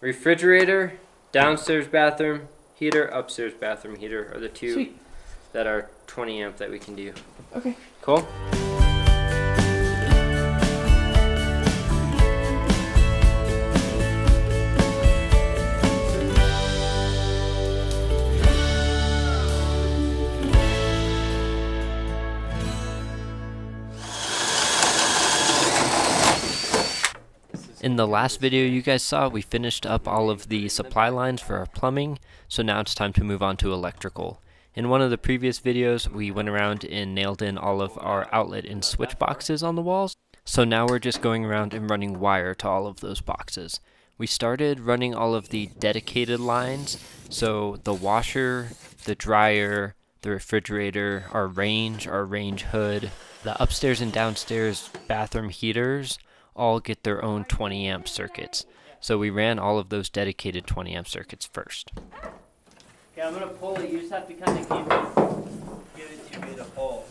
Refrigerator, downstairs bathroom heater, upstairs bathroom heater are the two Sweet. that are 20 amp that we can do. Okay. Cool? In the last video you guys saw, we finished up all of the supply lines for our plumbing, so now it's time to move on to electrical. In one of the previous videos, we went around and nailed in all of our outlet and switch boxes on the walls, so now we're just going around and running wire to all of those boxes. We started running all of the dedicated lines, so the washer, the dryer, the refrigerator, our range, our range hood, the upstairs and downstairs bathroom heaters, all get their own 20 amp circuits. So we ran all of those dedicated 20 amp circuits first. Okay, I'm gonna pull it. You just have to kind of give it, to me to pull.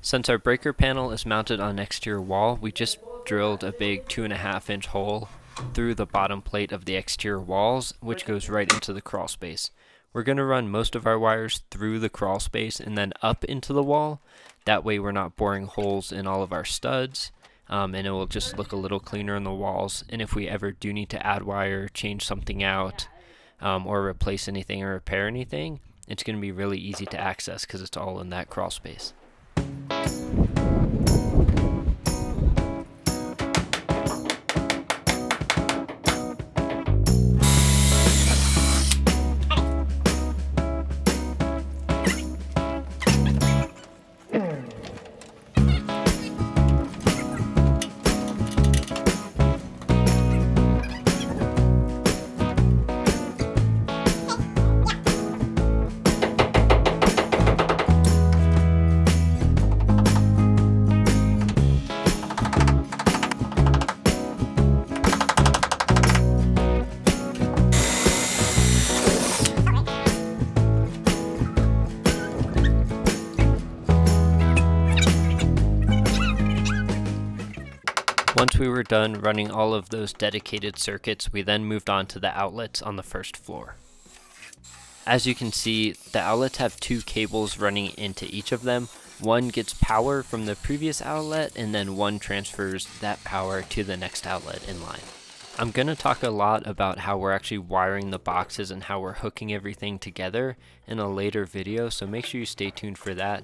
Since our breaker panel is mounted on an exterior wall, we just drilled a big two and a half inch hole through the bottom plate of the exterior walls, which goes right into the crawl space. We're going to run most of our wires through the crawl space and then up into the wall. That way we're not boring holes in all of our studs. Um, and it will just look a little cleaner on the walls. And if we ever do need to add wire, change something out, um, or replace anything or repair anything, it's going to be really easy to access because it's all in that crawl space. We were done running all of those dedicated circuits, we then moved on to the outlets on the first floor. As you can see, the outlets have two cables running into each of them. One gets power from the previous outlet, and then one transfers that power to the next outlet in line. I'm going to talk a lot about how we're actually wiring the boxes and how we're hooking everything together in a later video, so make sure you stay tuned for that.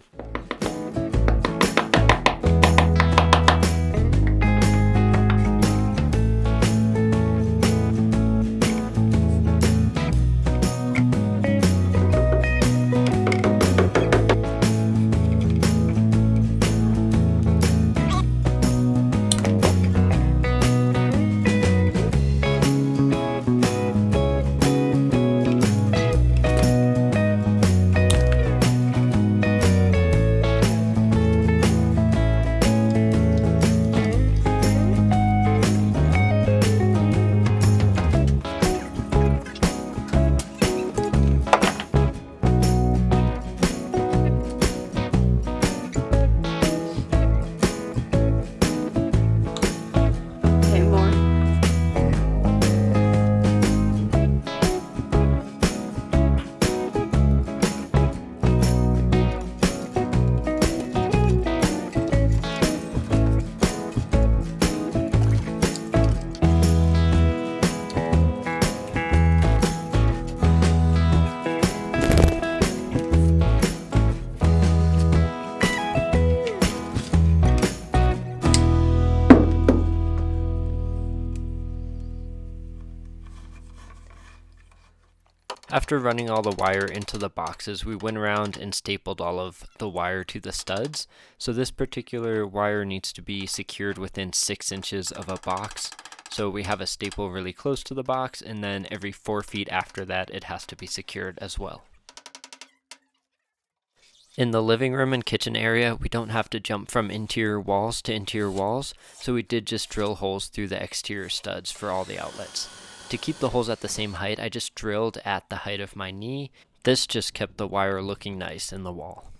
After running all the wire into the boxes, we went around and stapled all of the wire to the studs. So this particular wire needs to be secured within 6 inches of a box. So we have a staple really close to the box and then every 4 feet after that it has to be secured as well. In the living room and kitchen area, we don't have to jump from interior walls to interior walls, so we did just drill holes through the exterior studs for all the outlets. To keep the holes at the same height, I just drilled at the height of my knee. This just kept the wire looking nice in the wall.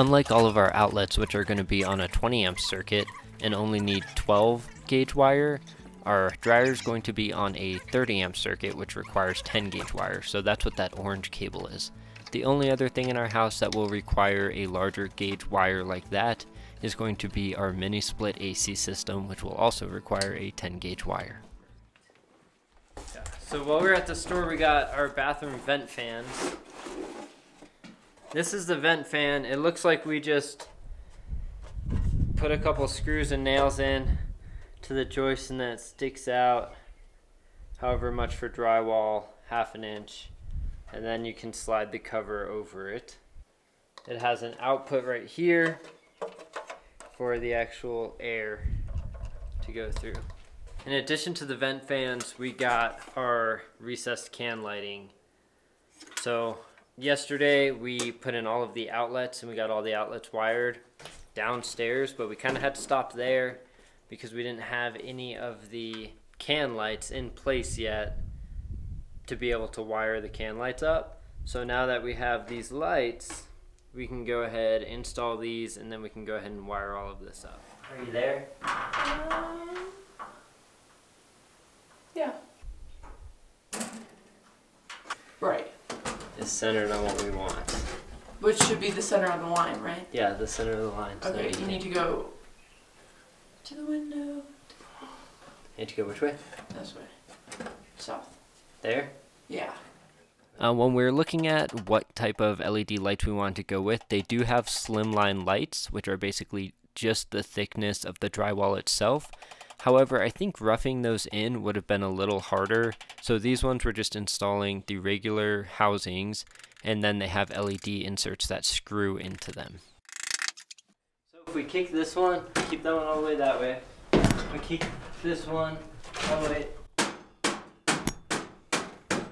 Unlike all of our outlets which are going to be on a 20 amp circuit and only need 12 gauge wire, our dryer is going to be on a 30 amp circuit which requires 10 gauge wire, so that's what that orange cable is. The only other thing in our house that will require a larger gauge wire like that is going to be our mini split AC system which will also require a 10 gauge wire. So while we are at the store we got our bathroom vent fans. This is the vent fan. It looks like we just put a couple screws and nails in to the joist and then it sticks out however much for drywall, half an inch, and then you can slide the cover over it. It has an output right here for the actual air to go through. In addition to the vent fans, we got our recessed can lighting. So yesterday we put in all of the outlets and we got all the outlets wired downstairs, but we kind of had to stop there because we didn't have any of the can lights in place yet to be able to wire the can lights up. So now that we have these lights, we can go ahead, install these, and then we can go ahead and wire all of this up. Are you there? Um, yeah. Right. It's centered on what we want. Which should be the center of the line, right? Yeah, the center of the line. So Okay, you need to go to the window. need to go which way? This way. South. There? Yeah. Uh, when we're looking at what type of LED lights we want to go with, they do have slimline lights, which are basically just the thickness of the drywall itself. However, I think roughing those in would have been a little harder. So these ones were just installing the regular housings and then they have LED inserts that screw into them. So if we kick this one, keep that one all the way that way. We kick this one all the way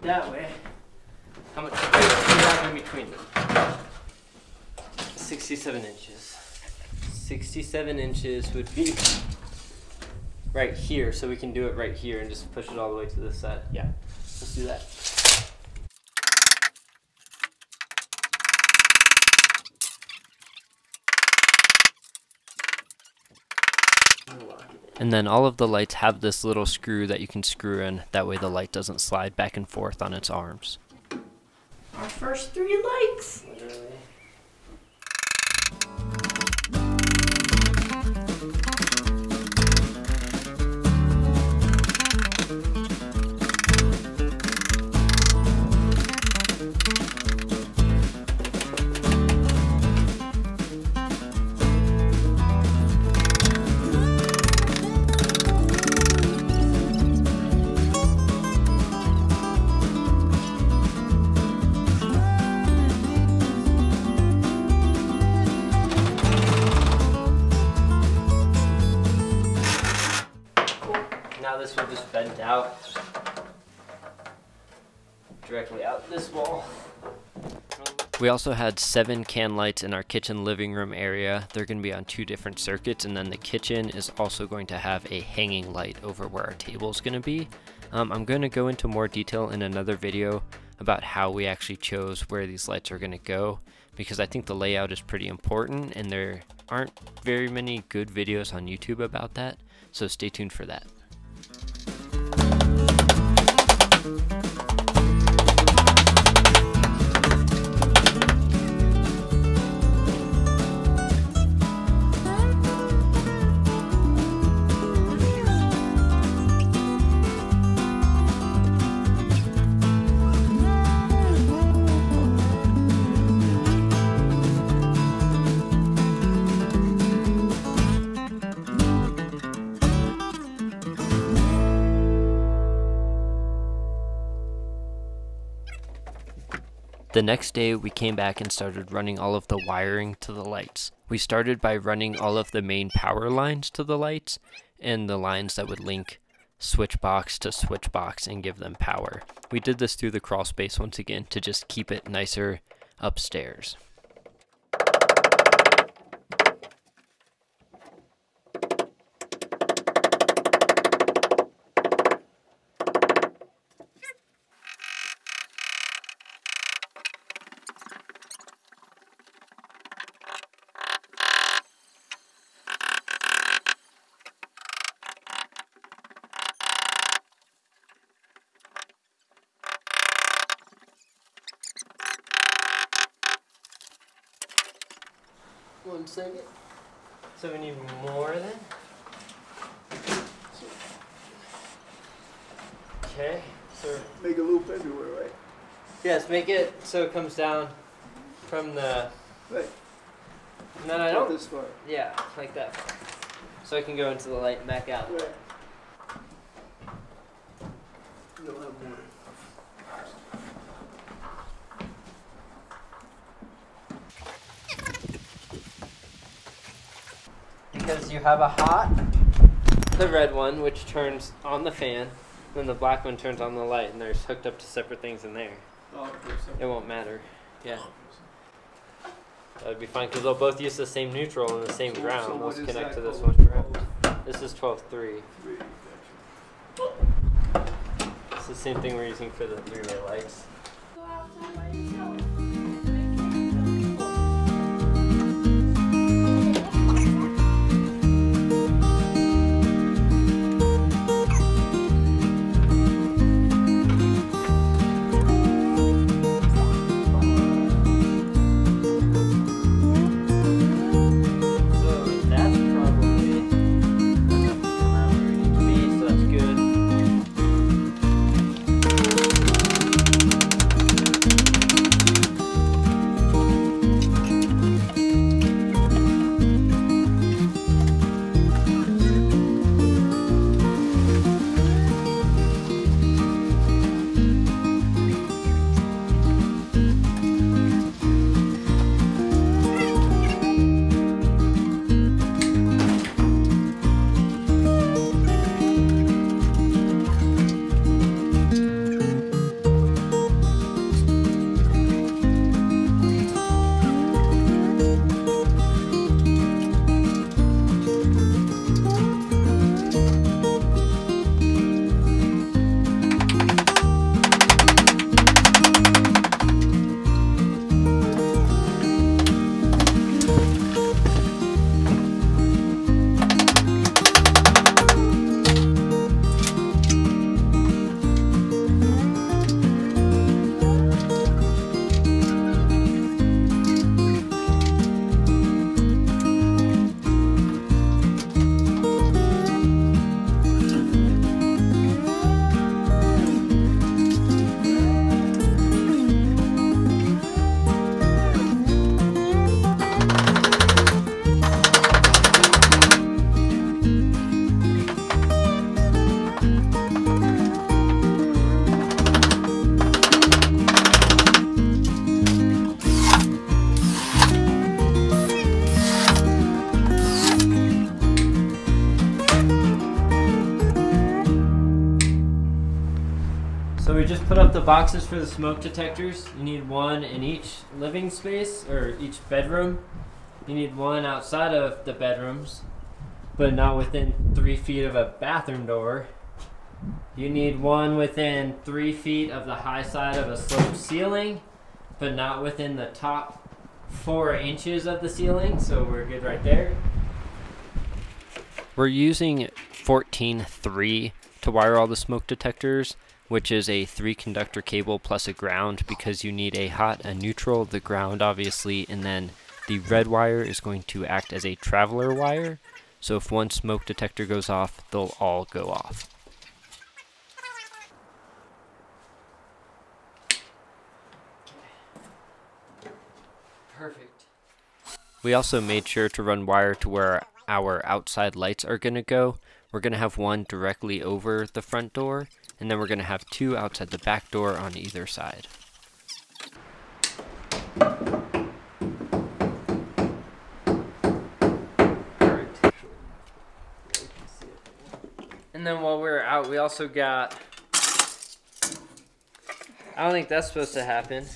that way. How much space do you have in between them? 67 inches. 67 inches would be right here, so we can do it right here and just push it all the way to this side. Yeah, let's do that. And then all of the lights have this little screw that you can screw in. That way the light doesn't slide back and forth on its arms. Our first three likes. This will just bend out directly out this wall. We also had seven can lights in our kitchen living room area. They're going to be on two different circuits, and then the kitchen is also going to have a hanging light over where our table is going to be. Um, I'm going to go into more detail in another video about how we actually chose where these lights are going to go because I think the layout is pretty important and there aren't very many good videos on YouTube about that, so stay tuned for that. The next day, we came back and started running all of the wiring to the lights. We started by running all of the main power lines to the lights and the lines that would link switch box to switch box and give them power. We did this through the crawl space once again to just keep it nicer upstairs. One second. So we need more then? Okay, so Make a loop everywhere, right? yes, make it so it comes down from the. Right. And then I Not don't. this far. Yeah, like that. So I can go into the light and back out. Right. You'll have more. Because you have a hot, the red one, which turns on the fan, then the black one turns on the light, and they're hooked up to separate things in there. Oh, It won't matter. Yeah. That would be fine because they'll both use the same neutral and the same So- ground. so is connect to this one ground. This is 12.3. Three. It's the same thing we're using for the three-way lights. The boxes for the smoke detectors. You need one in each living space or each bedroom. You need one outside of the bedrooms, but not within three feet of a bathroom door. You need one within three feet of the high side of a sloped ceiling, but not within the top four inches of the ceiling. So we're good right there. We're using 14.3 to wire all the smoke detectors, which is a three conductor cable plus a ground because you need a hot, a neutral, the ground obviously, and then the red wire is going to act as a traveler wire. So if one smoke detector goes off, they'll all go off. Perfect. We also made sure to run wire to where our outside lights are going to go. We're going to have one directly over the front door, and then we're going to have two outside the back door on either side. And then while we were out, we also got. I don't think that's supposed to happen.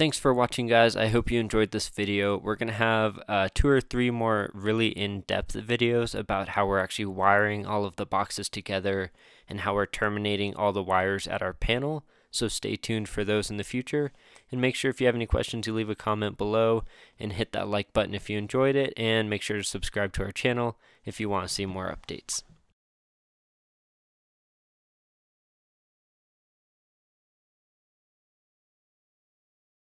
Thanks for watching, guys. I hope you enjoyed this video. We're going to have uh, two or three more really in-depth videos about how we're actually wiring all of the boxes together and how we're terminating all the wires at our panel. So stay tuned for those in the future. And make sure if you have any questions, you leave a comment below and hit that like button if you enjoyed it. And make sure to subscribe to our channel if you want to see more updates.